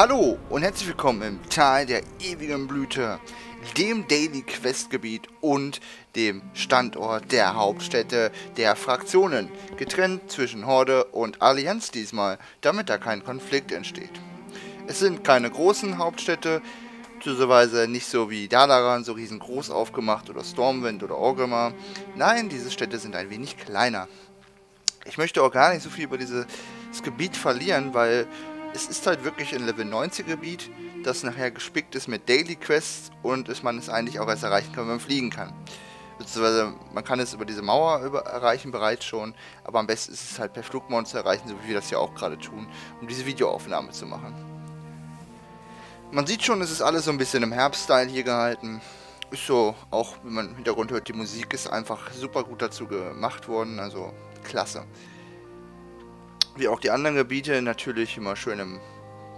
Hallo und herzlich willkommen im Tal der ewigen Blüte, dem Daily Quest Gebiet und dem Standort der Hauptstädte der Fraktionen, getrennt zwischen Horde und Allianz diesmal, damit da kein Konflikt entsteht. Es sind keine großen Hauptstädte, beziehungsweise nicht so wie Dalaran, so riesengroß aufgemacht oder Stormwind oder Orgrimmar. Nein, diese Städte sind ein wenig kleiner. Ich möchte auch gar nicht so viel über dieses Gebiet verlieren, weil es ist halt wirklich ein Level 90 Gebiet, das nachher gespickt ist mit Daily Quests und es man es eigentlich auch erst erreichen kann, wenn man fliegen kann. Beziehungsweise man kann es über diese Mauer über erreichen bereits schon, aber am besten ist es halt per Flugmond zu erreichen, so wie wir das ja auch gerade tun, um diese Videoaufnahme zu machen. Man sieht schon, es ist alles so ein bisschen im Herbststyle hier gehalten. Ist so, auch wenn man im Hintergrund hört, die Musik ist einfach super gut dazu gemacht worden, also klasse. Wie auch die anderen Gebiete natürlich immer schön im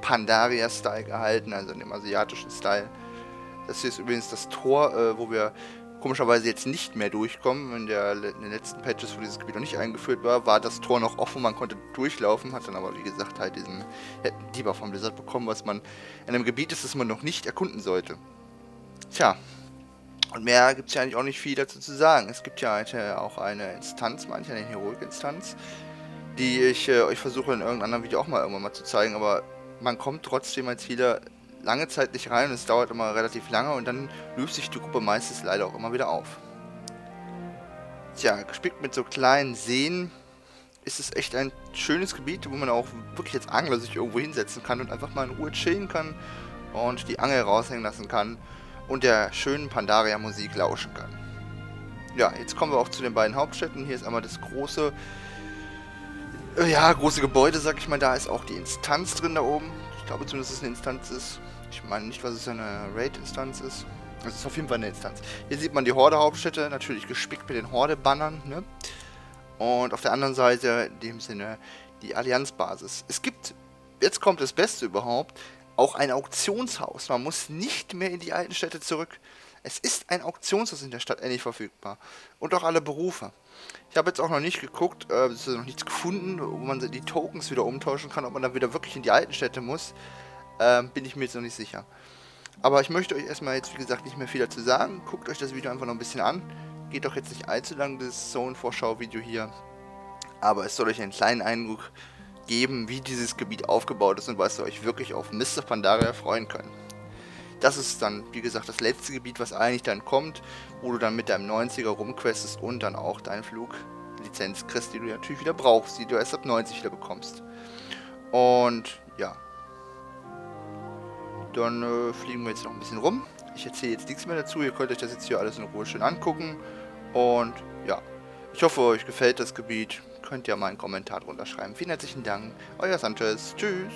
Pandaria-Style gehalten, also in dem asiatischen Style. Das hier ist übrigens das Tor, äh, wo wir komischerweise jetzt nicht mehr durchkommen. In, der, in den letzten Patches, wo dieses Gebiet noch nicht eingeführt war, war das Tor noch offen, man konnte durchlaufen, hat dann aber wie gesagt halt diesen Dieber vom Blizzard bekommen, was man in einem Gebiet ist, das man noch nicht erkunden sollte. Tja, und mehr gibt es ja eigentlich auch nicht viel dazu zu sagen. Es gibt ja heute auch eine Instanz, manche eine Heroik-Instanz, die ich äh, euch versuche in irgendeinem anderen Video auch mal irgendwann mal zu zeigen, aber man kommt trotzdem als Spieler lange Zeit nicht rein und es dauert immer relativ lange und dann löst sich die Gruppe meistens leider auch immer wieder auf. Tja, gespickt mit so kleinen Seen ist es echt ein schönes Gebiet, wo man auch wirklich als Angler sich irgendwo hinsetzen kann und einfach mal in Ruhe chillen kann und die Angel raushängen lassen kann und der schönen Pandaria-Musik lauschen kann. Ja, jetzt kommen wir auch zu den beiden Hauptstädten. Hier ist einmal das große ja, große Gebäude, sag ich mal, da ist auch die Instanz drin da oben. Ich glaube zumindest, dass es eine Instanz ist. Ich meine nicht, was es eine Raid-Instanz ist. Es ist auf jeden Fall eine Instanz. Hier sieht man die Horde-Hauptstädte, natürlich gespickt mit den Horde-Bannern, ne? Und auf der anderen Seite, in dem Sinne, die Allianz-Basis. Es gibt, jetzt kommt das Beste überhaupt, auch ein Auktionshaus. Man muss nicht mehr in die alten Städte zurück. Es ist ein Auktionshaus in der Stadt endlich verfügbar. Und auch alle Berufe. Ich habe jetzt auch noch nicht geguckt, äh, es ist noch nichts gefunden, wo man die Tokens wieder umtauschen kann, ob man dann wieder wirklich in die alten Städte muss. Äh, bin ich mir jetzt noch nicht sicher. Aber ich möchte euch erstmal jetzt, wie gesagt, nicht mehr viel dazu sagen. Guckt euch das Video einfach noch ein bisschen an. Geht doch jetzt nicht allzu lang, das Zone-Vorschau-Video hier. Aber es soll euch einen kleinen Eindruck geben, wie dieses Gebiet aufgebaut ist und was ihr euch wirklich auf Mr. Pandaria freuen könnt. Das ist dann, wie gesagt, das letzte Gebiet, was eigentlich dann kommt, wo du dann mit deinem 90er rumquestest und dann auch deine Fluglizenz kriegst, die du natürlich wieder brauchst, die du erst ab 90 wieder bekommst. Und ja. Dann äh, fliegen wir jetzt noch ein bisschen rum. Ich erzähle jetzt nichts mehr dazu, ihr könnt euch das jetzt hier alles in Ruhe schön angucken. Und ja, ich hoffe, euch gefällt das Gebiet. Könnt ihr mal einen Kommentar drunter schreiben. Vielen herzlichen Dank. Euer Sanchez. Tschüss.